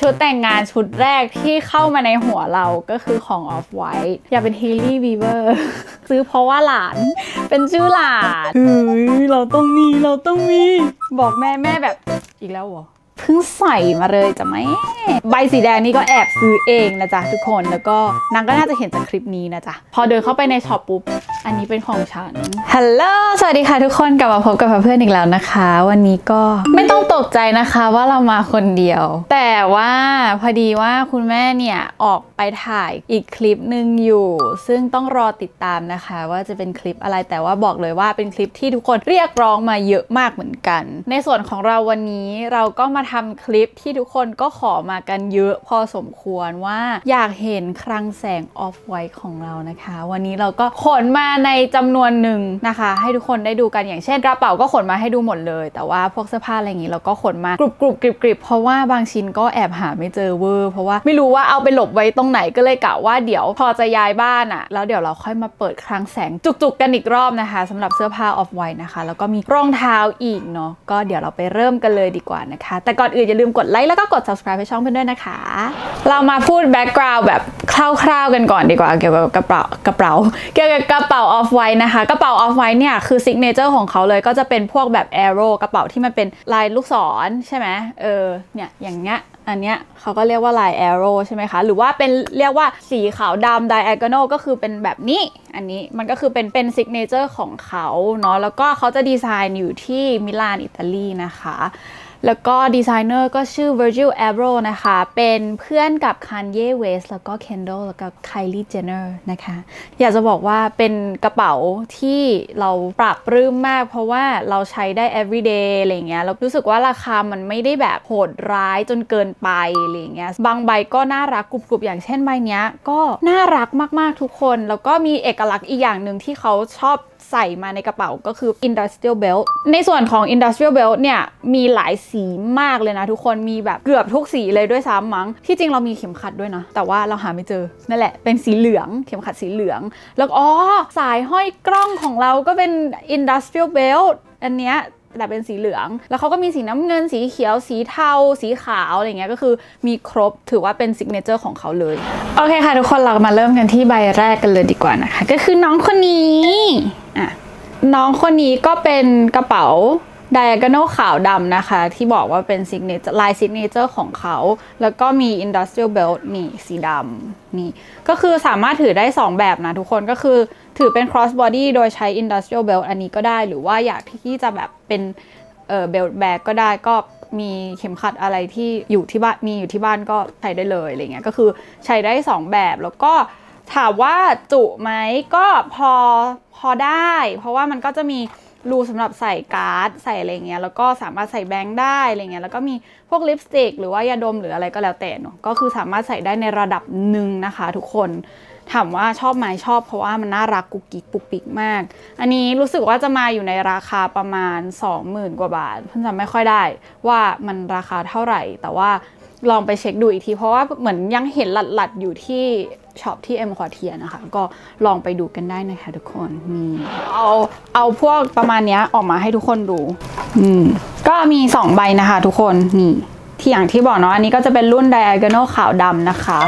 ชุดแต่งงานชุดแรกที่เข้ามาในหัวเราก็คือของ Off White อยากเป็น Hailey Bieber ซื้อเพราะว่าหลาน เป็นชื่อหลาน เฮ้ย เราต้องมี เราต้องมี บอกแม่แม่แบบอีกแล้วเหรอ เพิ่งใส่มาเลยจ้ะแม่ใบสีแดงนี่ก็แอบซื้อเองนะจ๊ะทุกคนแล้วก็นางก็น่าจะเห็นจากคลิปนี้นะจ๊ะพอเดินเข้าไปในช็อปปุ๊บอันนี้เป็นของฉันฮัลโหลสวัสดีค่ะทุกคนกลับมาพบกับเพื่อนอีกแล้วนะคะ วันนี้ก็ไม่ต้องตกใจนะคะว่าเรามาคนเดียว แต่ว่าพอดีว่าคุณแม่เนี่ยออกไปถ่ายอีกคลิปหนึ่งอยู่ ซึ่งต้องรอติดตามนะคะ ว่าจะเป็นคลิปอะไรแต่ว่าบอกเลยว่าเป็นคลิปที่ทุกคนเรียกร้องมาเยอะมากเหมือนกัน ในส่วนของเราวันนี้เราก็มาทำคลิปที่ทุกคนก็ขอมากันเยอะพอสมควรว่าอยากเห็นคลังแสงออฟไวท์ของเรานะคะ วันนี้เราก็ขนมาในจำนวนหนึ่งนะคะ ให้ทุกคนได้ดูกันอย่างเช่นกระเป๋าก็ขนมาให้ดูหมดเลย แต่ว่าพวกเสื้อผ้าอะไรอย่างนี้เราก็ขนมากรุบกรุบกริบกริบเพราะว่าบางชิ้นก็แอบหาไม่เจอเวอร์เพราะว่าไม่รู้ว่าเอาไปหลบไว้ตรงไหนก็เลยกะว่าเดี๋ยวพอจะย้ายบ้านอะ่ะแล้วเดี๋ยวเราค่อยมาเปิดคลังแสงจุกๆกันอีกรอบนะคะสำหรับเสื้อผ้าออฟไวท์นะคะ แล้วก็มีรองเท้าอีกเนาะก็เดี๋ยวเราไปเริ่มกันเลยดีกว่านะคะ แต่ก่อนอื่นอย่าลืมกดไลค์แล้วก็กด subscribe ให้ช่องเพื่อนด้วยนะคะ เรามาพูด background แบบคร่าวๆกันก่อนดีกว่าเกี่ยวกับกระเป๋ากระเป๋าเกี่ยวกับกระเป๋า off white นะคะกระเป๋า off white เนี่ยคือ signature ของเขาเลยก็จะเป็นพวกแบบ arrow กระเป๋าที่มันเป็นลายลูกศรใช่ไหมเออเนี่ยอย่างเงี้ยอันเนี้ยเขาก็เรียกว่าลาย arrow ใช่ไหมคะ หรือว่าเป็นเรียกว่าสีขาวดำ diagonal ก็คือเป็นแบบนี้ อันนี้มันก็คือเป็นเป็น signature ของเขาเนาะแล้วก็เขาจะดีไซน์อยู่ที่มิลานอิตาลีนะคะ แล้วก็ดีไซเนอร์ก็ชื่อ Virgil Abloh นะคะ เป็นเพื่อนกับ Kanye West แล้วก็ Kendall แล้วก็ Kylie Jenner นะคะ อยากจะบอกว่าเป็นกระเป๋าที่เราปรับรื้มมาก เพราะว่าเราใช้ได้ everyday อะไรเงี้ยแล้วรู้สึกว่าราคามันไม่ได้แบบโหดร้ายจนเกินไปอะไรเงี้ยบางใบก็น่ารักกรุบๆ อย่างเช่นใบเนี้ยก็น่ารักมากๆทุกคน แล้วก็มีเอกลักษณ์อีกอย่างหนึ่งที่เขาชอบใส่มาในกระเป๋าก็คือ industrial belt ในส่วนของ industrial belt เนี่ยมีหลายสีมากเลยนะทุกคนมีแบบเกือบทุกสีเลยด้วยซ้ำมั้ง ที่จริงเรามีเข็มขัดด้วยนะ แต่ว่าเราหาไม่เจอ นั่นแหละเป็นสีเหลือง เข็มขัดสีเหลือง แล้วอ๋อสายห้อยกล้องของเราก็เป็น industrial belt อันเนี้ย แต่เป็นสีเหลือง แล้วเขาก็มีสีน้ำเงิน สีเขียว สีเทา สีขาวอะไรเงี้ย ก็คือมีครบ ถือว่าเป็นซิกเนเจอร์ของเขาเลย โอเคค่ะ ทุกคน เรามาเริ่มกันที่ใบแรกกันเลยดีกว่านะคะ ก็คือน้องคนนี้ อะ น้องคนนี้ก็เป็นกระเป๋า diagonal ขาวดำนะคะ ที่บอกว่าเป็น signature ลาย signature ของเขา แล้วก็มี industrial belt นี่ สีดำนี่ ก็คือสามารถถือได้ 2 แบบนะทุกคนก็คือ ถือเป็น cross body โดยใช้ industrial belt อันนี้ก็ได้ หรือว่าอยากที่จะแบบเป็นเอ่อ belt bag ก็ได้ก็มีเข็มขัดอะไรที่อยู่ที่บ้านมีอยู่ที่บ้านก็ใช้ได้เลยอะไรเงี้ยก็คือใช้ได้ 2 แบบแล้วก็ถามว่าจุไหมก็พอพอได้ เพราะว่ามันก็จะมีรูสำหรับใส่การ์ดใส่อะไรเงี้ยแล้วก็สามารถใส่แบงค์ได้อะไรเงี้ยแล้วก็มีพวกลิปสติกหรือว่ายาดมหรืออะไรก็แล้วแต่เนาะก็คือสามารถใส่ได้ในระดับหนึ่งนะคะทุกคน ถามว่าชอบไหมชอบเพราะว่ามันน่ารักกุกกิกปุกปิกมาก อันนี้รู้สึกว่าจะมาอยู่ในราคาประมาณ 20,000 กว่าบาทเพื่อนจำไม่ค่อยได้ว่ามันราคาเท่าไหร่ แต่ว่าลองไปเช็คดูอีกที เพราะว่าเหมือนยังเห็นหลัดๆอยู่ที่ช็อปที่เอ็มคอเทียนะคะ ก็ลองไปดูกันได้นะคะทุกคนนี่เอาเอาพวกประมาณนี้ออกมาให้ทุกคนดูอืมก็มี 2 ใบนะคะทุกคนนี่ที่อย่างที่บอกเนาะอันนี้ก็จะเป็นรุ่น diagonal ขาวดำนะคะ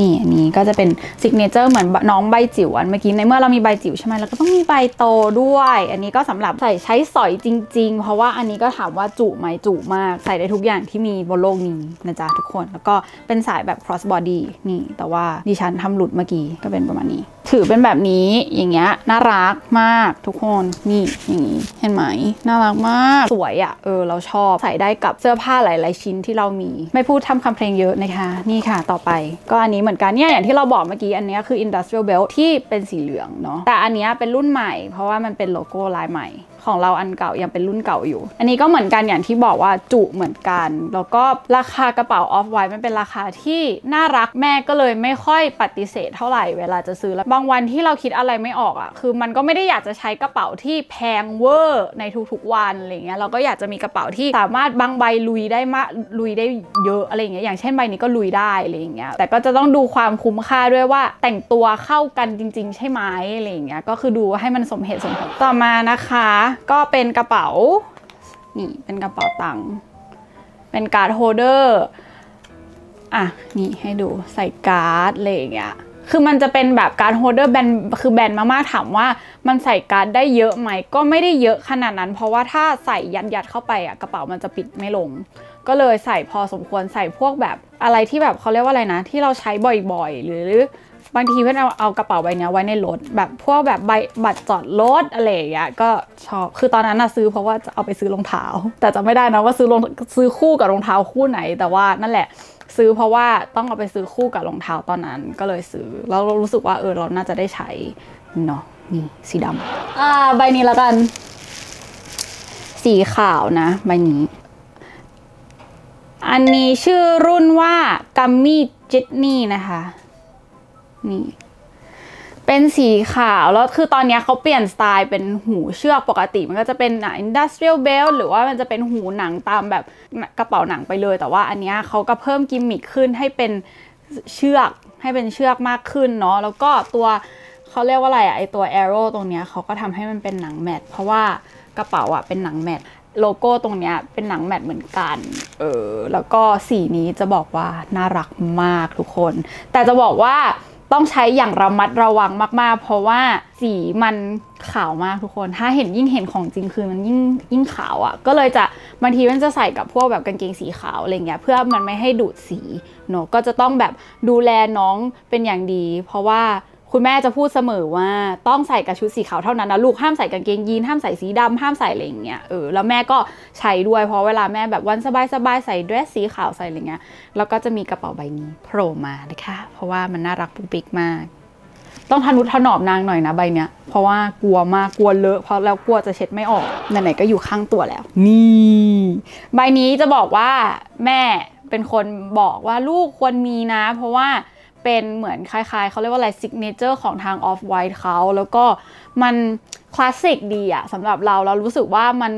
นี่อันนี้ก็จะเป็นซิกเนเจอร์เหมือนน้องใบจิ๋วอันเมื่อกี้ในเมื่อเรามีใบจิ๋วใช่ไหมเราก็ต้องมีใบโตด้วย อันนี้ก็สำหรับใส่ใช้สอยจริง ๆ เพราะว่าอันนี้ก็ถามว่าจุไหมจุมากใส่ได้ทุกอย่างที่มีบนโลกนี้นะจ๊ะทุกคน แล้วก็เป็นสายแบบ cross body นี่ แต่ว่าดิฉันทำหลุดเมื่อกี้ก็เป็นประมาณนี้ถือเป็นแบบนี้อย่างเงี้ยน่ารักมากทุกคนนี่อย่างนี้เห็นไหมน่ารักมากสวยอะ่ะเออเราชอบใส่ได้กับเสื้อผ้าหลาย ๆ ชิ้นที่เรามี ไม่พูดทำคำเพลงเยอะนะคะ นี่ค่ะต่อไป ก็อันนี้เหมือนกันเนี่ยอย่างที่เราบอกเมื่อกี้อันนี้คือ industrial belt ที่เป็นสีเหลืองเนาะแต่อันนี้เป็นรุ่นใหม่เพราะว่ามันเป็นโลโก้ลายใหม่ ของเราอันเก่ายังเป็นรุ่นเก่าอยู่ อันนี้ก็เหมือนกันอย่างที่บอกว่าจุเหมือนกัน แล้วก็ราคากระเป๋าออฟไวท์มันเป็นราคาที่น่ารักแม่ก็เลยไม่ค่อยปฏิเสธเท่าไหร่เวลาจะซื้อแล้วบางวันที่เราคิดอะไรไม่ออกอะ่ะคือมันก็ไม่ได้อยากจะใช้กระเป๋าที่แพงเวอร์ในทุกๆวันอะไรเงี้ยเราก็อยากจะมีกระเป๋าที่สามารถบางใบลุยได้มากลุยได้เยอะอะไรเงี้ยอย่างเช่นใบนี้ก็ลุยได้อะไรเงี้ยแต่ก็จะต้องดูความคุ้มค่าด้วยว่าแต่งตัวเข้ากันจริง ๆ ใช่ไหมอะไรเงี้ยก็คือดูให้มันสมเหตุสมผลต่อมานะคะก็เป็นกระเป๋า นี่ เป็นกระเป๋าตังค์ เป็น card holder อะ นี่ให้ดูใส่การ์ดอะไรอย่างเงี้ย คือมันจะเป็นแบบ card holder แบน คือแบนมากๆถามว่ามันใส่การ์ดได้เยอะไหม ก็ไม่ได้เยอะขนาดนั้น เพราะว่าถ้าใส่ยัดยัดๆเข้าไปอะกระเป๋ามันจะปิดไม่ลง ก็เลยใส่พอสมควรใส่พวกแบบอะไรที่แบบเขาเรียกว่าอะไรนะ ที่เราใช้บ่อยๆ หรือ บางทีเพื่อนเอาเอากระเป๋าใบนี้ไว้ในรถแบบพวกแบบใบบัตรจอดรถอะไรอย่างเงี้ยก็ชอบคือตอนนั้นนะซื้อเพราะว่าจะเอาไปซื้อรองเท้า แต่จะไม่ได้นะว่าซื้อรองซื้อคู่กับรองเท้าคู่ไหน แต่ว่านั่นแหละซื้อเพราะว่าต้องเอาไปซื้อคู่กับรองเท้าตอนนั้นก็เลยซื้อแล้วรู้สึกว่าเออเราน่าจะได้ใช้เนาะนี่สีดำอ่าใบนี้แล้วกัน สีขาวนะใบนี้ อันนี้ชื่อรุ่นว่ากัมมี่จิตนี่นะคะ นี่ เป็นสีขาวแล้วคือตอนนี้เขาเปลี่ยนสไตล์เป็นหูเชือกปกติ มันก็จะเป็นหนัง industrial belt หรือว่ามันจะเป็นหูหนังตามแบบกระเป๋าหนังไปเลย แต่ว่าอันเนี้ยเขาก็เพิ่มกิมมิคขึ้นให้เป็นเชือกให้เป็นเชือกมากขึ้นเนาะแล้วก็ตัวเขาเรียกว่าอะไรอะไอตัว arrow ตรงเนี้ยเขาก็ทำให้มันเป็นหนังแมทเพราะว่ากระเป๋าอะเป็นหนังแมทโลโก้ตรงเนี้ยเป็นหนังแมทเหมือนกัน เออ แล้วก็สีนี้จะบอกว่าน่ารักมากทุกคน แต่จะบอกว่า ต้องใช้อย่างระมัดระวังมากๆ เพราะว่าสีมันขาวมากทุกคน ถ้าเห็นยิ่งเห็นของจริงคือมันยิ่งยิ่งขาวอะ่ะ ก็เลยจะบางทีมันจะใส่กับพวกแบบกางเกงสีขาวอะไรเงี้ยเพื่อมันไม่ให้ดูดสีเนอะก็จะต้องแบบดูแลน้องเป็นอย่างดี เพราะว่า คุณแม่จะพูดเสมอว่าต้องใส่กับชุดสีขาวเท่านั้นนะลูกห้ามใส่กางเกงยีนห้ามใส่สีดำห้ามใส่อะไรอย่างเงี้ยเออแล้วแม่ก็ใช้ด้วยเพราะเวลาแม่แบบวันสบายๆใส่เดรสสีขาวใส่อะไรเงี้ยแล้วก็จะมีกระเป๋าใบนี้โผล่มานะคะเพราะว่ามันน่ารักปุ๊กปิ๊กมาก ต้องทะนุถนอมนางหน่อยนะใบเนี้ยเพราะว่ากลัวมากกลัวเลอะเพราะแล้วกลัวจะเช็ดไม่ออกไหนๆก็อยู่ข้างตัวแล้ว นี่ใบนี้จะบอกว่าแม่เป็นคนบอกว่าลูกควรมีนะ เพราะว่า เป็นเหมือนคล้ายๆ เขาเรียกว่าอะไร signature ของทาง Off White เขาแล้วก็มันคลาสสิกดีอะสำหรับเราเรารู้สึกว่ามัน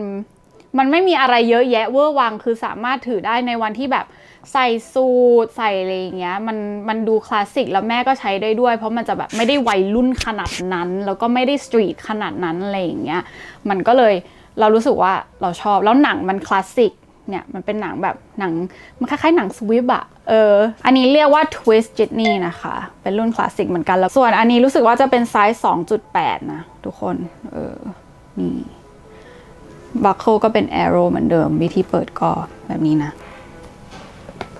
มันไม่มีอะไรเยอะแยะเวอร์วังคือสามารถถือได้ในวันที่แบบใส่สูทใส่อะไรอย่างเงี้ยมันมันดูคลาสสิกแล้วแม่ก็ใช้ได้ด้วย เพราะมันจะแบบไม่ได้วัยรุ่นขนาดนั้น แล้วก็ไม่ได้สตรีทขนาดนั้นอะไรอย่างเงี้ยมันก็เลยเรารู้สึกว่าเราชอบแล้วหนังมันคลาสสิก เนี่ยมันเป็นหนังแบบหนังมันคล้ายๆหนังสวิปอะเอออันนี้เรียกว่า Twist Jitney นะคะ เป็นรุ่นคลาสสิกเหมือนกันแล้วส่วนอันนี้รู้สึกว่าจะเป็นไซส์ 2.8 นะ ทุกคน เออนี่ buckle ก็เป็น Arrow เหมือนเดิม วิธีเปิดก็แบบนี้นะ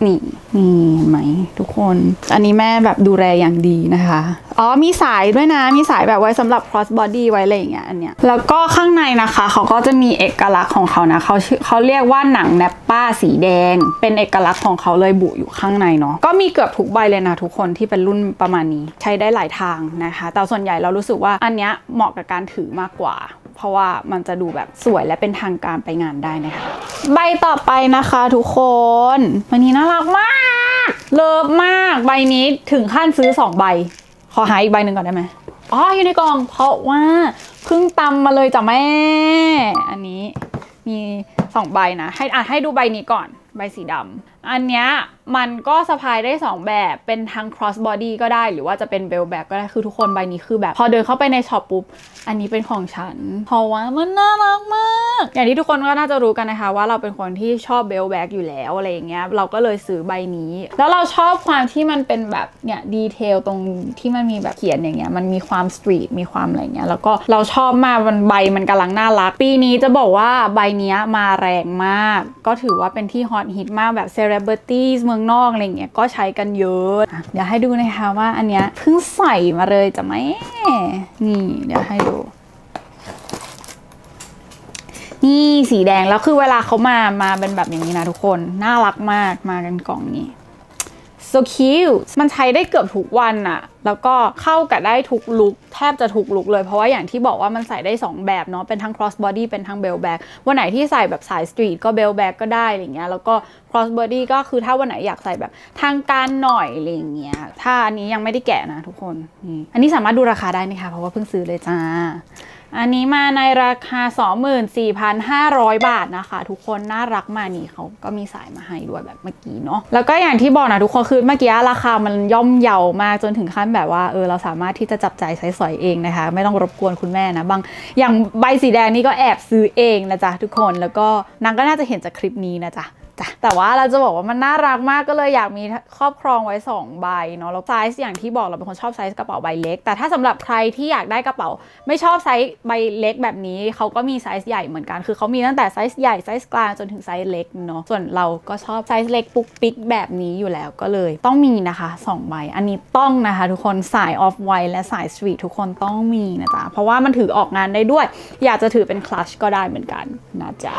นี่นี่เห็นไหมทุกคน อันนี้แม่แบบดูแลอย่างดีนะคะ อ๋อมีสายด้วยนะ มีสายแบบไว้สำหรับ cross body ไว้อะไรอย่างเงี้ยอันเนี้ย แล้วก็ข้างในนะคะ เขาก็จะมีเอกลักษณ์ของเขานะเขาเขาเรียกว่าหนัง nappa สีแดง เป็นเอกลักษณ์ของเขาเลยบุอยู่ข้างในเนาะก็มีเกือบทุกใบเลยนะทุกคนที่เป็นรุ่นประมาณนี้ ใช้ได้หลายทางนะคะ แต่ส่วนใหญ่เรารู้สึกว่าอันเนี้ยเหมาะกับการถือมากกว่า เพราะว่ามันจะดูแบบสวยและเป็นทางการไปงานได้นะคะ ใบต่อไปนะคะทุกคนวันนี้น่ารักมาก เลิฟมาก ใบนี้ถึงขั้นซื้อ 2 ใบ ขอหาอีกใบหนึ่งก่อนได้ไหมอ๋ออยู่ในกล่อง เพราะว่าเพิ่งตำมาเลยจ้ะแม่ อันนี้มีสองใบนะ ให้อะให้ดูใบนี้ก่อน ใบสีดำ อันเนี้ยมันก็สะพายได้ 2 แบบเป็นทั้ง cross body ก็ได้หรือว่าจะเป็น bell bag ก็ได้คือทุกคนใบนี้คือแบบ พอเดินเข้าไปในช็อปปุ๊บ อันนี้เป็นของฉัน เพราะว่ามันน่ารักมาก อย่างที่ทุกคนก็น่าจะรู้กันนะคะ ว่าเราเป็นคนที่ชอบ bell bag อยู่แล้วอะไรอย่างเงี้ยเราก็เลยซื้อใบนี้ แล้วเราชอบความที่มันเป็นแบบเนี่ย detail ตรงที่มันมีแบบเขียนอย่างเงี้ยมันมีความ street มีความอะไรเงี้ยแล้วก็เราชอบมากมันใบมันกำลังน่ารัก ปีนี้จะบอกว่าใบนี้มาแรงมาก ก็ถือว่าเป็นที่ฮอตฮิตมากแบบ celebrities เมืองนอกอะไรเงี้ยก็ใช้กันเยอะเดี๋ยวให้ดูนะคะว่าอันเนี้ยเพิ่งใส่มาเลยจะไหมนี่เดี๋ยวให้ดูนี่สีแดงแล้วคือเวลาเขามามาเป็นแบบอย่างนี้นะทุกคน น่ารักมากมากันกล่องนี้ so cute มันใช้ได้เกือบทุกวันอะแล้วก็เข้ากับได้ทุกลุคแทบจะทุกลุคเลยเพราะว่าอย่างที่บอกว่ามันใส่ได้ 2 แบบเนาะเป็นทั้ง cross body เป็นทั้ง bell bag วันไหนที่ใส่แบบสายสตรีทก็ bell bag ก็ได้อะไรเงี้ยแล้วก็ cross body ก็คือถ้าวันไหนอยากใส่แบบทางการหน่อยอะไรเงี้ยถ้าอันนี้ยังไม่ได้แกะนะทุกคนนี่อันนี้สามารถดูราคาได้นะคะเพราะว่าเพิ่งซื้อเลยจ้า อันนี้มาในราคา 24,500 บาทนะคะ ทุกคนน่ารักมากนี่เขาก็มีสายมาให้ด้วยแบบเมื่อกี้เนาะแล้วก็อย่างที่บอกนะทุกคนคือเมื่อกี้ราคามันย่อมเยาวมากจนถึงขั้นแบบว่าเออเราสามารถที่จะจับจ่ายใช้สอยเองนะคะ ไม่ต้องรบกวนคุณแม่นะบางอย่างใบสีแดงนี่ก็แอบซื้อเองนะจ๊ะทุกคนแล้วก็นางก็น่าจะเห็นจากคลิปนี้นะจ๊ะ จ้ะแต่ว่าเราจะบอกว่ามันน่ารักมากก็เลยอยากมีครอบครองไว้ 2 ใบเนาะแล้วไซส์อย่างที่บอกเราเป็นคนชอบไซส์กระเป๋าใบเล็ก แต่ถ้าสำหรับใครที่อยากได้กระเป๋า ไม่ชอบไซส์ใบเล็กแบบนี้เขาก็มีไซส์ใหญ่เหมือนกัน คือเขามีตั้งแต่ไซส์ใหญ่ไซส์กลางจนถึงไซส์เล็กเนาะส่วนเราก็ชอบไซส์เล็กปุ๊กปิ๊กแบบนี้อยู่แล้วก็เลย ต้องมีนะคะ2ใบอันนี้ต้องนะคะทุกคนสาย Off White และสาย street ทุกคนต้องมีนะจ๊ะเพราะว่ามันถือออกงานได้ด้วย อยากจะถือเป็นคลัชก็ได้เหมือนกันนะจ๊ะ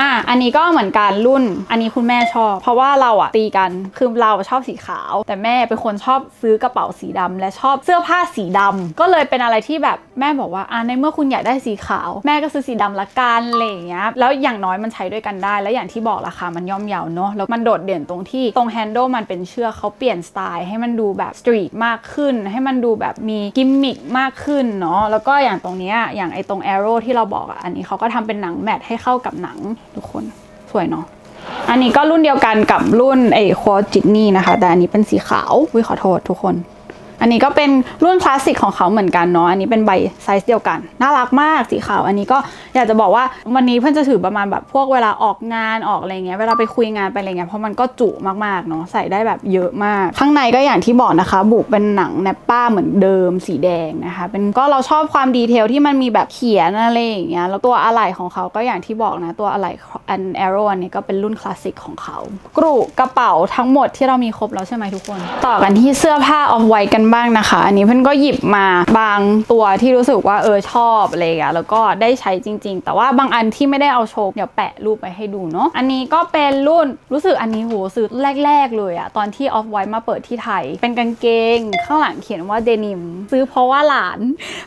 อะอันนี้ก็เหมือนกันรุ่นอันนี้คุณแม่ชอบ เพราะว่าเราอะตีกันคือเราชอบสีขาว แต่แม่เป็นคนชอบซื้อกระเป๋าสีดำและชอบเสื้อผ้าสีดำก็เลยเป็นอะไรที่แบบแม่บอกว่าอะในเมื่อคุณอยากได้สีขาว แม่ก็ซื้อสีดำละกันอะไรอย่างเงี้ยแล้วอย่างน้อยมันใช้ด้วยกันได้ แล้วอย่างที่บอกราคามันย่อมเยาเนาะแล้วมันโดดเด่นตรงที่ตรง handle มันเป็นเชือกเขาเปลี่ยนสไตล์ให้มันดูแบบ street มากขึ้น ให้มันดูแบบมีกิมมิคมากขึ้นเนาะแล้วก็อย่างตรงเนี้ยอย่างไอตรง arrow ที่เราบอกอะอันนี้เขาก็ทำเป็นหนัง match ให้เข้ากับหนังทุกคนสวยเนาะ อันนี้ก็รุ่นเดียวกันกับรุ่นไอ้ควอจิตนี่นะคะ แต่อันนี้เป็นสีขาววิขอโทษทุกคน อันนี้ก็เป็นรุ่นคลาสสิกของเขาเหมือนกันเนาะ อันนี้เป็นใบไซส์เดียวกัน น่ารักมากสีขาว อันนี้ก็อยากจะบอกว่าวันนี้เพื่อนจะถือประมาณแบบพวกเวลาออกงานออกอะไรเงี้ย เวลาไปคุยงานไปอะไรเงี้ย เพราะมันก็จุมากๆเนาะ ใส่ได้แบบเยอะมาก ข้างในก็อย่างที่บอกนะคะ บุเป็นหนัง nappa เหมือนเดิมสีแดงนะคะ เป็นก็เราชอบความ detail ที่มันมีแบบเขียนอะไรอย่างเงี้ย แล้วตัวอะไหล่ของเขาก็อย่างที่บอกนะ ตัวอะไหล่อัน arrow อันนี้ก็เป็นรุ่นคลาสสิกของเขา กรุกระเป๋าทั้งหมดที่เรามีครบแล้วใช่ไหมทุกคน ต่อกันที่เสื้อผ้า Off White กันบ้างนะคะ อันนี้เพื่อนก็หยิบมาบางตัวที่รู้สึกว่าเออชอบอะไรอย่างเงี้ยแล้วก็ได้ใช้จริง ๆ แต่ว่าบางอันที่ไม่ได้เอาโชว์เดี๋ยวแปะรูปไปให้ดูเนาะอันนี้ก็เป็นรุ่นรู้สึกอันนี้โหซื้อแรก ๆ เลยอะตอนที่ Off White มาเปิดที่ไทย เป็นกางเกงข้างหลังเขียนว่าเดนิม ซื้อเพราะว่าหลาน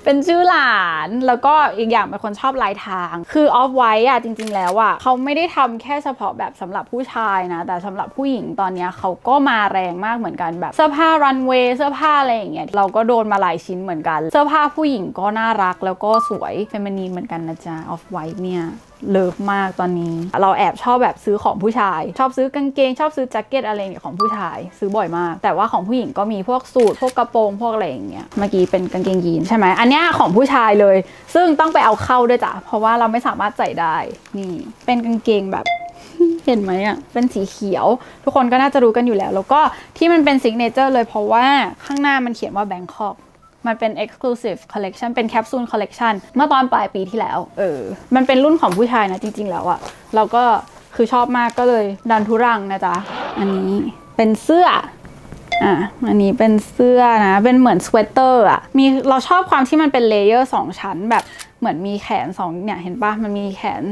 เป็นชื่อหลานแล้วก็อีกอย่างเป็นคนชอบลายทาง คือ Off-White อะจริง ๆ แล้วอะเขาไม่ได้ทำแค่เฉพาะแบบสำหรับผู้ชายนะแต่สำหรับผู้หญิงตอนนี้เขาก็มาแรงมากเหมือนกันแบบเสื้อผ้ารันเวย์เสื้อผ้าอะไรอย่างเงี้ยเราก็โดนมาหลายชิ้นเหมือนกัน เสื้อผ้าผู้หญิงก็น่ารักแล้วก็สวย feminine เหมือนกันนะจ๊ะ Off-White เนี่ย love มากตอนนี้ เราแอบชอบแบบซื้อของผู้ชาย ชอบซื้อกางเกง ชอบซื้อแจ็คเก็ตอะไรเงี้ยของผู้ชาย ซื้อบ่อยมาก แต่ว่าของผู้หญิงก็มีพวกสูทพวกกระโปรงพวกอะไรอย่างเงี้ยเมื่อกี้เป็นกางเกงยีนใช่ไหมอันเนี้ยของผู้ชายเลย ซึ่งต้องไปเอาเข้าด้วยจ้ะเพราะว่าเราไม่สามารถใส่ได้นี่เป็นกางเกงแบบ เห็นไหมอะ เป็นสีเขียว ทุกคนก็น่าจะรู้กันอยู่แล้ว แล้วก็ที่มันเป็นซิกเนเจอร์เลยเพราะว่าข้างหน้ามันเขียนว่า Bangkok มันเป็น exclusive collection เป็น capsule collection เมื่อตอนปลายปีที่แล้ว เออ มันเป็นรุ่นของผู้ชายนะจริง ๆ แล้วอะเราก็คือชอบมากก็เลยดันทุรังนะจ๊ะ อันนี้เป็นเสื้อ อะ อันนี้เป็นเสื้อนะ เป็นเหมือนสเวตเตอร์อะมีเราชอบความที่มันเป็น layer สองชั้นแบบเหมือนมีแขนสองเนี่ย เห็นปะมันมีแขน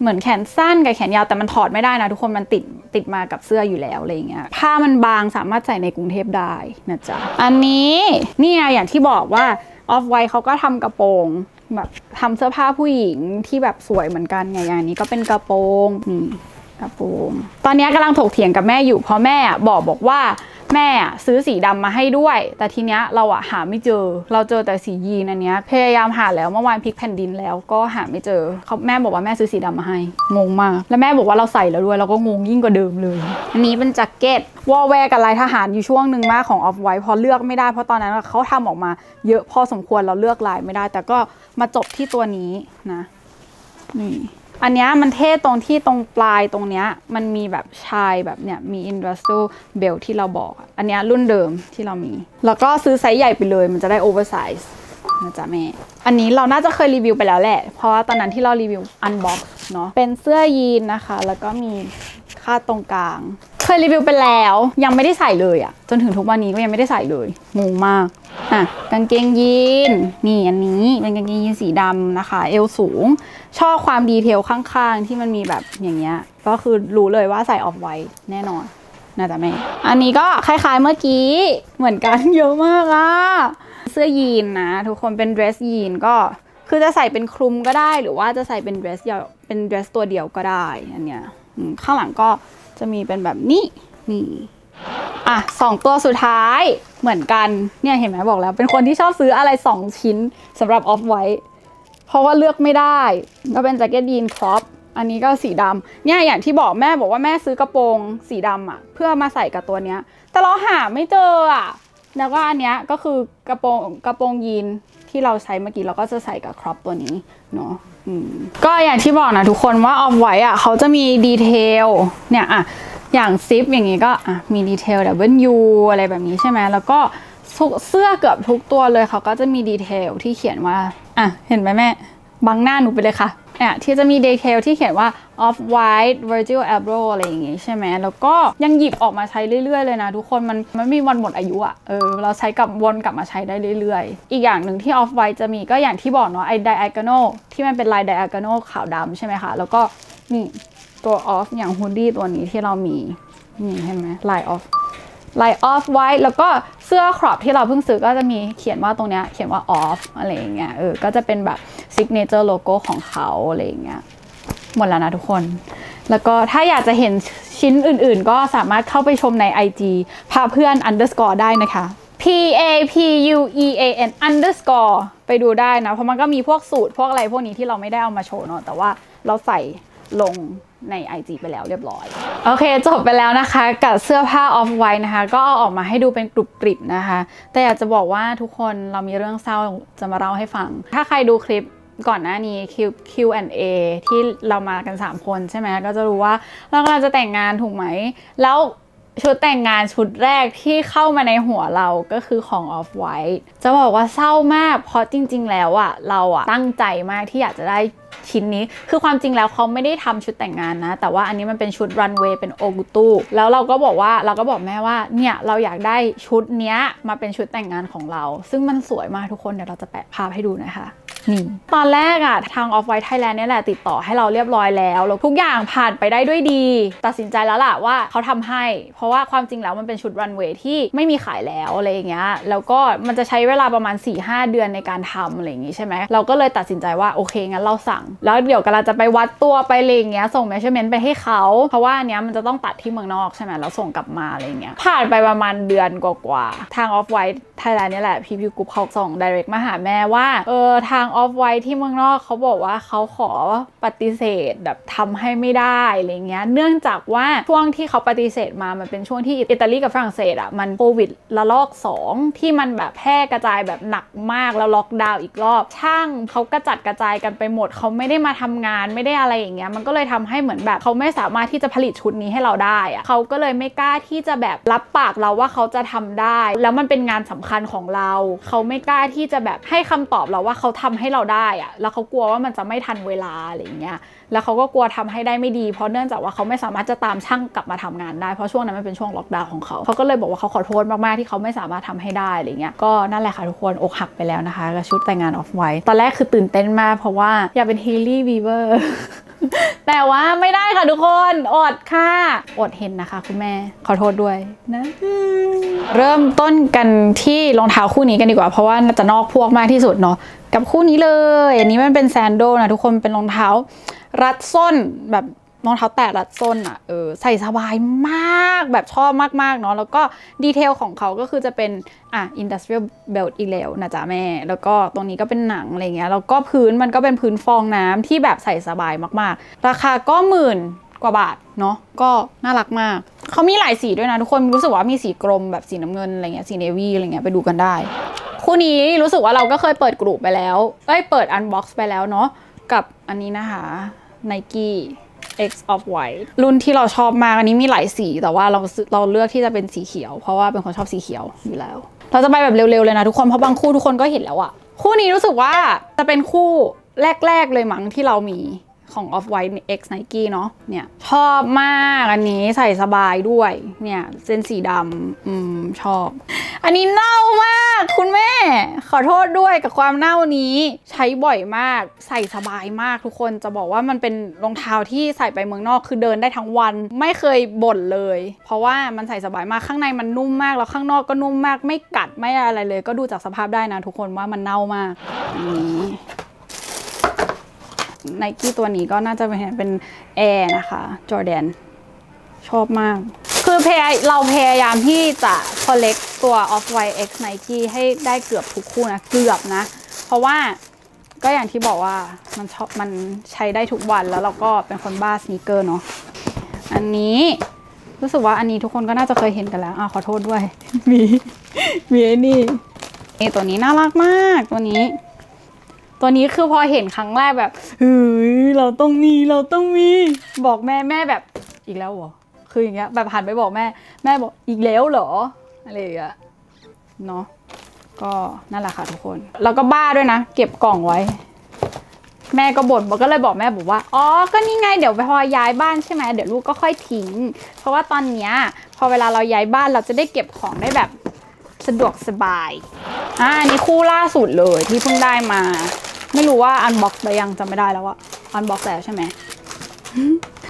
เหมือนแขนสั้นกับแขนยาวแต่มันถอดไม่ได้นะทุกคนมันติดติดมากับเสื้ออยู่แล้วอะไรเงี้ยผ้ามันบางสามารถใส่ในกรุงเทพได้นะจ๊ะอันนี้เนี่ไงอย่างที่บอกว่า Off-White เขาก็ทำกระโปรงแบบทำเสื้อผ้าผู้หญิงที่แบบสวยเหมือนกันไงอย่างนี้ก็เป็นกระโปรงนี่กระโปรง ตอนนี้กำลังถกเถียงกับแม่อยู่เพราะแม่บอกบอกว่า แม่อะซื้อสีดำมาให้ด้วย แต่ทีเนี้ยเราอะหาไม่เจอ เราเจอแต่สียีนอันเนี้ยพยายามหาแล้วเมื่อวานพลิกแผ่นดินแล้วก็หาไม่เจอเขาแม่บอกว่าแม่ซื้อสีดำมาให้งงมาก แล้วแม่บอกว่าเราใส่แล้วด้วยเราก็งงยิ่งกว่าเดิมเลยอันนี้เป็นแจ็คเก็ตวอลแวร์กับลายทหารอยู่ช่วงหนึ่งมากของ Off-White พอเลือกไม่ได้เพราะตอนนั้นเขาทำออกมาเยอะพอสมควรเราเลือกลายไม่ได้ แต่ก็มาจบที่ตัวนี้นะนี่ อันนี้มันเท่ตรงที่ตรงปลายตรงเนี้ยมันมีแบบชายแบบเนี้ยมี industrial belt ที่เราบอก อันนี้รุ่นเดิมที่เรามี แล้วก็ซื้อไซส์ใหญ่ไปเลยมันจะได้ oversize นะจ๊ะแม่ อันนี้เราน่าจะเคยรีวิวไปแล้วแหละ เพราะว่าตอนนั้นที่เรารีวิว unbox เนาะ เป็นเสื้อยีนนะคะ แล้วก็มีคาดตรงกลาง เคยรีวิวไปแล้ว ยังไม่ได้ใส่เลยอะจนถึงทุกวันนี้ก็ยังไม่ได้ใส่เลยงงมาก อะ กางเกงยีน นี่อันนี้เป็นกางเกงยีนสีดำนะคะ เอวสูง ชอบความดีเทลข้างๆ ที่มันมีแบบอย่างเงี้ย ก็คือรู้เลยว่าใส่ออฟไว้แน่นอนน่าจะไม่ อันนี้ก็คล้ายๆเมื่อกี้ เหมือนกันเยอะมากอะ เสื้อยีนนะ ทุกคนเป็นเดรสยีนก็คือจะใส่เป็นคลุมก็ได้ หรือว่าจะใส่เป็นเดรสเดียวเป็นเดรสตัวเดียวก็ได้อันเนี้ยข้างหลังก็จะมีเป็นแบบนี้นี่อะสองตัวสุดท้ายเหมือนกันเนี่ยเห็นไหมบอกแล้ว เป็นคนที่ชอบซื้ออะไร2ชิ้นสำหรับ Off-White เพราะว่าเลือกไม่ได้ ก็เป็นแจ็คเก็ตยีน crop อันนี้ก็สีดำเนี่ยอย่างที่บอกแม่บอกว่าแม่ซื้อกระโปรงสีดำอะเพื่อมาใส่กับตัวเนี้ย แต่เราหาไม่เจออะ แล้วก็อันเนี้ยก็คือกระโปรงกระโปรงยีนที่เราใช้เมื่อกี้เราก็จะใส่กับ crop ตัวนี้เนาะอืมก็อย่างที่บอกนะทุกคนว่า Off-White อะเขาจะมี detail เนี่ยอะอย่างซิปอย่างงี้ก็มี detail Wอะไรแบบนี้ใช่ไหมแล้วก็เสื้อเกือบทุกตัวเลยเขาก็จะมีดีเทลที่เขียนว่าอะเห็นไหมแม่ บังหน้าหนูไปเลยค่ะเนี่ยที่จะมีเดเทลที่เขียนว่า off white Virgil Abloh อะไรอย่างงี้ใช่ไหม แล้วก็ยังหยิบออกมาใช้เรื่อยๆเลยนะทุกคน มันมันไม่มีวันหมดอายุอะเออ เราใช้กับวนกลับมาใช้ได้เรื่อยๆ อีกอย่างหนึ่งที่ off white จะมีก็อย่างที่บอกเนาะไอ้ diagonal ที่มันเป็นลาย diagonal ขาวดำใช่ไหมคะ แล้วก็นี่ตัว off อย่าง hoodie ตัวนี้ที่เรามี นี่เห็นไหมลาย off ลาย off white แล้วก็เสื้อครอปที่เราเพิ่งซื้อก็จะมีเขียนว่าตรงเนี้ยเขียนว่า off อะไรอย่างเงี้ย เออ ก็จะเป็นแบบ signature logo ของเขาอะไรอย่างเงี้ยหมดแล้วนะทุกคน แล้วก็ถ้าอยากจะเห็นชิ้นอื่นๆ ก็สามารถเข้าไปชมใน IG พาเพื่อน underscore ได้นะคะ P A P U E A N underscore ไปดูได้นะ เพราะมันก็มีพวกสูตรพวกอะไรพวกนี้ที่เราไม่ได้เอามาโชว์เนาะแต่ว่าเราใส่ลงใน IG ไปแล้วเรียบร้อย โอเค จบไปแล้วนะคะ กับเสื้อผ้าออฟไวท์นะคะ ก็เอาออกมาให้ดูเป็นกรุบกริบนะคะ แต่อยากจะบอกว่าทุกคนเรามีเรื่องเศร้าจะมาเล่าให้ฟัง ถ้าใครดูคลิป ก่อนหน้านี้ Q Q&A ที่เรามากัน 3 คนใช่ไหมก็จะรู้ว่าเรากำลังจะแต่งงานถูกไหม แล้วชุดแต่งงานชุดแรกที่เข้ามาในหัวเราก็คือของ Off White จะบอกว่าเศร้ามาก เพราะจริง ๆ แล้วอะเราอะตั้งใจมากที่อยากจะได้ชิ้นนี้ คือความจริงแล้วเขาไม่ได้ทำชุดแต่งงานนะ แต่ว่าอันนี้มันเป็นชุดรันเวย์เป็นโอกุตุแล้วเราก็บอกว่าเราก็บอกแม่ว่าเนี่ยเราอยากได้ชุดเนี้ยมาเป็นชุดแต่งงานของเรา ซึ่งมันสวยมากทุกคนเดี๋ยวเราจะแปะภาพให้ดูนะคะ นี่ตอนแรกอะทาง Off White Thailand เนี่ยแหละติดต่อให้เราเรียบร้อยแล้วแล้วทุกอย่างผ่านไปได้ด้วยดี ตัดสินใจแล้วล่ะว่าเขาทำให้ เพราะว่าความจริงแล้วมันเป็นชุดรันเวย์ที่ไม่มีขายแล้วอะไรอย่างเงี้ยแล้วก็มันจะใช้เวลาประมาณ 4-5 เดือนในการทำอะไรอย่างงี้ใช่ไหมเราก็เลยตัดสินใจว่าโอเคงั้นเราสั่ง แล้วเดี๋ยวกำลังจะไปวัดตัวไปอะไรอย่างเงี้ยส่ง measurement ไปให้เขาเพราะว่าอันเนี้ยมันจะต้องตัดที่เมืองนอกใช่ไหมแล้วส่งกลับมาอะไรเงี้ยผ่านไปประมาณเดือนกว่าๆทาง Off White Thailand เนี่ยแหละพี่พิวกุ๊ปเขาส่ง direct มาหาแม่ว่าเออทาง Off White ที่เมืองนอกเขาบอกว่าเขาขอปฏิเสธแบบทำให้ไม่ได้อะไรเงี้ยเนื่องจากว่าช่วงที่เขาปฏิเสธมามันเป็นช่วงที่อิตาลีกับฝรั่งเศสอะมันโควิดระลอก 2 ที่มันแบบแพร่กระจายแบบหนักมากแล้วล็อกดาวน์อีกรอบช่างเขากระจัดกระจายกันไปหมดเขาไม่ได้มาทำงานไม่ได้อะไรอย่างเงี้ยมันก็เลยทำให้เหมือนแบบเขาไม่สามารถที่จะผลิตชุดนี้ให้เราได้อะเขาก็เลยไม่กล้าที่จะแบบรับปากเราว่าเขาจะทำได้ แล้วมันเป็นงานสำคัญของเรา เขาไม่กล้าที่จะแบบให้คำตอบเราว่าเขาทำให้เราได้อะแล้วเขากลัวว่ามันจะไม่ทันเวลาอะไรอย่างเงี้ย แล้วเขาก็กลัวทำให้ได้ไม่ดี เพราะเนื่องจากว่าเขาไม่สามารถจะตามช่างกลับมาทำงานได้ เพราะช่วงนั้นมันเป็นช่วงล็อกดาวน์ของเขา เขาก็เลยบอกว่าเขาขอโทษมากๆที่เขาไม่สามารถทำให้ได้อะไรเงี้ย ก็นั่นแหละค่ะทุกคนอกหักไปแล้วนะคะกับชุดแต่งงาน Off-White ตอนแรกคือตื่นเต้นมากเพราะว่าอยากเป็นฮีลี่วีเวอร์แต่ว่าไม่ได้ค่ะทุกคนอดค่ะ อดเห็นนะคะคุณแม่ ขอโทษด้วยนะ เริ่มต้นกันที่รองเท้าคู่นี้กันดีกว่า เพราะว่าจะนอกพวกมากที่สุดเนาะ กับคู่นี้เลย อันนี้มันเป็นแซนโดนะทุกคนเป็นรองเท้า รัดส้นแบบรองเท้าแตะรัดส้นอะเออใส่สบายมากแบบชอบมากๆเนาะแล้วก็ดีเทลของเขาก็คือจะเป็นอะ industrial belt อีกแล้วนะจ๊ะแม่ แล้วก็ตรงนี้ก็เป็นหนังอะไรเงี้ยแล้วก็พื้นมันก็เป็นพื้นฟองน้ำที่แบบใส่สบายมากๆ ราคาก็หมื่นกว่าบาทเนาะก็น่ารักมาก เขามีหลายสีด้วยนะทุกคนรู้สึกว่ามีสีกรมแบบสีน้ำเงินอะไรเงี้ยสี navy อะไรเงี้ยไปดูกันได้ คู่นี้รู้สึกว่าเราก็เคยเปิดกลุ่มไปแล้วเอ้ยเปิด unbox ไปแล้วเนาะกับอันนี้นะคะ Nike X Off-White รุ่นที่เราชอบมากอันนี้มีหลายสีแต่ว่าเราเราเลือกที่จะเป็นสีเขียว เพราะว่าเป็นคนชอบสีเขียวอยู่แล้ว เราจะไปแบบเร็วๆเลยนะทุกคนเพราะบางคู่ทุกคนก็เห็นแล้วอะคู่นี้รู้สึกว่าจะเป็นคู่แรก ๆ เลยมั้งที่เรามีของ Off White X Nike เนาะเนี่ยชอบมากอันนี้ใส่สบายด้วยเนี่ยเส้นสีดำอืมชอบ อันนี้เน่ามาก คุณแม่ ขอโทษด้วยกับความเน่านี้ ใช้บ่อยมากใส่สบายมากทุกคนจะบอกว่ามันเป็นรองเท้าที่ใส่ไปเมืองนอกคือเดินได้ทั้งวัน ไม่เคยบ่นเลย เพราะว่ามันใส่สบายมากข้างในมันนุ่มมาก แล้วข้างนอกก็นุ่มมาก ไม่กัดไม่อะไรเลย ก็ดูจากสภาพได้นะทุกคนว่ามันเน่ามากนี้ไนกี้ตัวนี้ก็น่าจะเป็นเป็นแอร์นะคะจอร์แดนชอบมาก คือพยเราพยายามที่จะ collect ตัว Off White X Nike ให้ได้เกือบทุกคู่นะ เกือบนะ เพราะว่าก็อย่างที่บอกว่ามันชอบมันใช้ได้ทุกวันแล้วเราก็เป็นคนบ้าสนีเกอร์เนาะอันนี้รู้สึกว่าอันนี้ทุกคนก็น่าจะเคยเห็นกันแล้วอะขอโทษด้วย มีมีไอ้นี่ไอตัวนี้น่ารักมากตัวนี้ ตัวนี้คือพอเห็นครั้งแรกแบบเฮ้ยเราต้องมีเราต้องมี บอกแม่แม่แบบอีกแล้วเหรอ คืออย่างเงี้ยแบบหันไปบอกแม่ แม่บอกอีกแล้วเหรออะไรอย่างเงี้ยเนาะก็นั่นแหละค่ะทุกคน แล้วก็บ้าด้วยนะ เก็บกล่องไว้ แม่ก็บ่นบอกก็เลยบอกแม่บอกว่าอ๋อก็นี่ไงเดี๋ยวพอย้ายบ้านใช่ไหมเดี๋ยวลูกก็ค่อยทิ้ง เพราะว่าตอนเนี้ยพอเวลาเราย้ายบ้านเราจะได้เก็บของได้แบบสะดวกสบายอันนี้คู่ล่าสุดเลยที่เพิ่งได้มา ไม่รู้ว่า unbox ไปยังจำไม่ได้แล้วว่า unbox แล้วใช่ไหม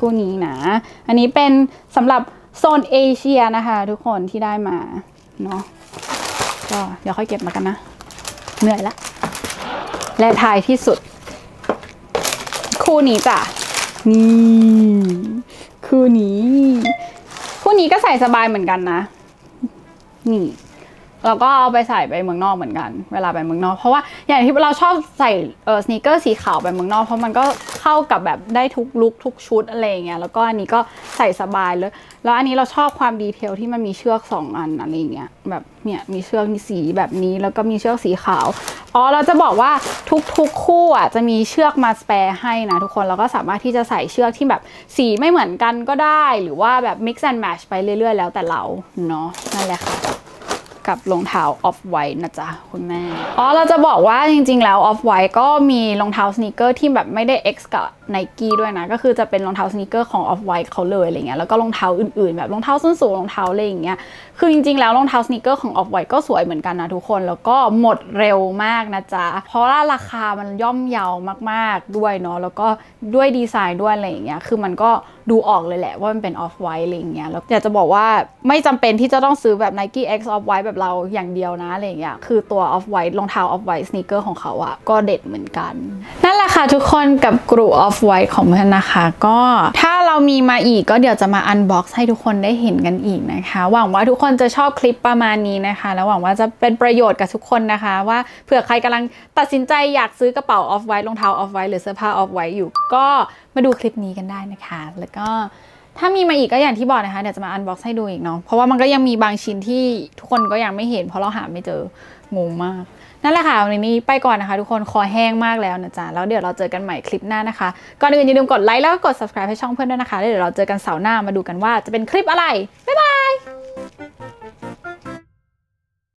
คู่นี้นะ อันนี้เป็นสำหรับโซนเอเชียนะคะทุกคนที่ได้มาเนาะก็เดี๋ยวค่อยเก็บมากันนะ เหนื่อยละ และท้ายที่สุด คู่นี้จ้ะ นี่คู่นี้ คู่นี้ก็ใส่สบายเหมือนกันนะ นี่เราก็เอาไปใส่ไปเมืองนอกเหมือนกัน เวลาไปเมืองนอก เพราะว่าอย่างที่เราชอบใส่เออ sneaker สีขาวไปเมืองนอกเพราะมันก็ เข้ากับแบบได้ทุก look ทุกชุดอะไรเงี้ยแล้วก็อันนี้ก็ใส่สบายเลยแล้วอันนี้เราชอบความ detail ที่มันมีเชือกสองอันอะไรเงี้ยแบบเนี่ยมีเชือกสีแบบนี้แล้วก็มีเชือกสีขาวอ๋อเราจะบอกว่าทุกๆคู่อะจะมีเชือกมาสเปร์ให้นะทุกคนเราก็สามารถที่จะใส่เชือกที่แบบสีไม่เหมือนกันก็ได้ หรือว่าแบบ mix and match ไปเรื่อยๆ แล้วแต่เราเนาะนั่นแหละค่ะ กับรองเท้า off white นะจ๊ะคุณแม่ อ๋อเราจะบอกว่าจริง ๆ แล้ว off white ก็มีรองเท้าสน e เกอร์ที่แบบไม่ได้ X กับ Nike ด้วยนะ ก็คือจะเป็นรองเท้าสน e เกอร์ของ off white เขาเลยอะไรเงี้ยแล้วก็รองเท้าอื่นๆ แบบรองเท้าส้นสูงรองเท้าอะไรอย่างเงี้ยคือจริง ๆ แล้วรองเท้าสน e เกอร์ของ off white ก็สวยเหมือนกันนะทุกคนแล้วก็หมดเร็วมากนะจ๊ะเพราะว่าราคามันย่อมเยาวมาก ๆด้วยเนาะแล้วก็ด้วยดีไซน์ด้วยอะไรอย่างเงี้ยคือมันก็ ดูออกเลยแหละว่ามันเป็น off white อะไรอย่างเงี้ยแล้วอยากจะบอกว่าไม่จำเป็นที่จะต้องซื้อแบบ Nike X off white แบบเราอย่างเดียวนะอะไรเงี้ยคือตัว off white รองเท้า off white sneaker ของเขาอะก็เด็ดเหมือนกัน นั่นแหละค่ะทุกคนกับกลุ่ off white ของเพื่อนนะคะ ก็ถ้าเรามีมาอีกก็เดี๋ยวจะมา unbox ให้ทุกคนได้เห็นกันอีกนะคะ หวังว่าทุกคนจะชอบคลิปประมาณนี้นะคะ แล้วหวังว่าจะเป็นประโยชน์กับทุกคนนะคะ ว่าเผื่อใครกำลังตัดสินใจอยากซื้อกระเป๋า off white รองเท้า off white หรือเสื้อผ้า off white อยู่ก็มาดูคลิปนี้กันได้นะคะ แล้วก็ถ้ามีมาอีกก็อย่างที่บอกนะคะ เดี๋ยวจะมา unbox ให้ดูอีกเนาะ เพราะว่ามันก็ยังมีบางชิ้นที่ทุกคนก็ยังไม่เห็น เพราะเราหาไม่เจอ งงมาก นั่นแหละค่ะ วันนี้ไปก่อนนะคะ ทุกคน คอแห้งมากแล้วนะจ๊ะ แล้วเดี๋ยวเราเจอกันใหม่คลิปหน้านะคะ ก่อนอื่นอย่าลืมกดไลค์แล้วก็กด subscribe ให้ช่องเพื่อนด้วยนะคะแล้วเดี๋ยวเราเจอกันเสาร์หน้ามาดูกันว่าจะเป็นคลิปอะไร บ๊ายบาย